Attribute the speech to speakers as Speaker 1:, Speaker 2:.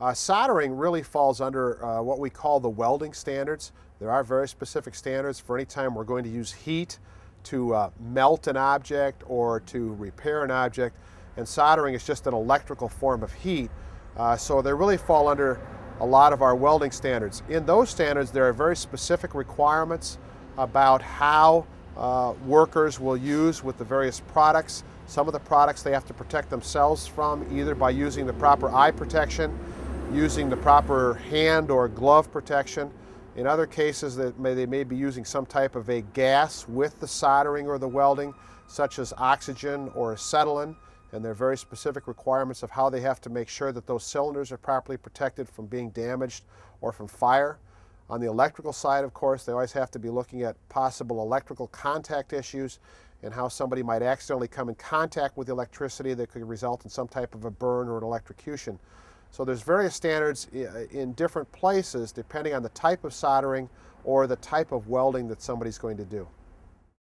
Speaker 1: Uh, soldering really falls under uh, what we call the welding standards. There are very specific standards for any time we're going to use heat to uh, melt an object or to repair an object, and soldering is just an electrical form of heat. Uh, so they really fall under a lot of our welding standards. In those standards, there are very specific requirements about how uh, workers will use with the various products. Some of the products they have to protect themselves from either by using the proper eye protection, using the proper hand or glove protection. In other cases, may, they may be using some type of a gas with the soldering or the welding, such as oxygen or acetylene and there are very specific requirements of how they have to make sure that those cylinders are properly protected from being damaged or from fire. On the electrical side, of course, they always have to be looking at possible electrical contact issues and how somebody might accidentally come in contact with electricity that could result in some type of a burn or an electrocution. So there's various standards in different places depending on the type of soldering or the type of welding that somebody's going to do.